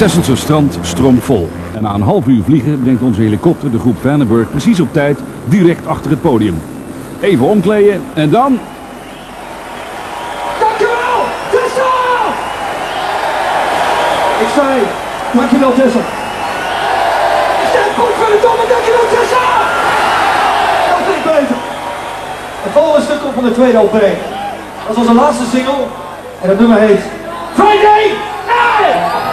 Tessense strand stroomt vol. En na een half uur vliegen brengt onze helikopter de groep Vandenberg precies op tijd direct achter het podium. Even omkleden en dan... Dankjewel, Tessa! Ik zei, dankjewel Tessa. Stem goed voor de domme, dankjewel Tessa! Dat klinkt beter. Het volgende stuk komt van de tweede LP. Dat is onze laatste single en dat nummer heet Friday Night!